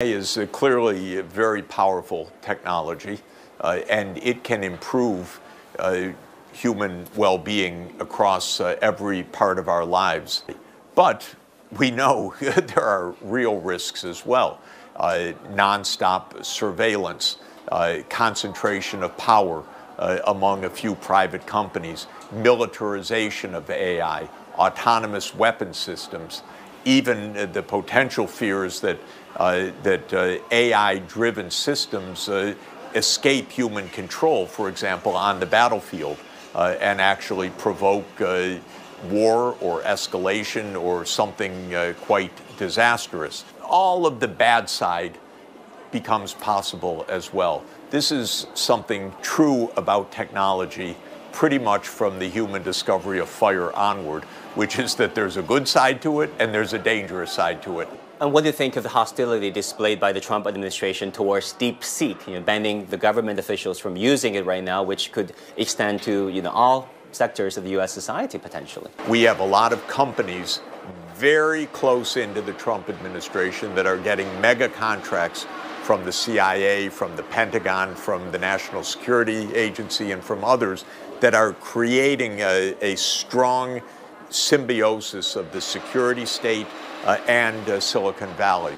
is uh, clearly a very powerful technology, uh, and it can improve uh, human well-being across uh, every part of our lives. But we know there are real risks as well. Uh, nonstop surveillance, uh, concentration of power among a few private companies, militarization of AI, autonomous weapon systems, even the potential fears that, uh, that uh, AI-driven systems uh, escape human control, for example, on the battlefield, uh, and actually provoke uh, war or escalation or something uh, quite disastrous. All of the bad side becomes possible as well. This is something true about technology pretty much from the human discovery of fire onward, which is that there's a good side to it and there's a dangerous side to it. And what do you think of the hostility displayed by the Trump administration towards DeepSeek, you know, banning the government officials from using it right now, which could extend to you know, all sectors of the U.S. society potentially? We have a lot of companies very close into the Trump administration that are getting mega contracts from the CIA, from the Pentagon, from the National Security Agency, and from others that are creating a, a strong symbiosis of the security state uh, and uh, Silicon Valley.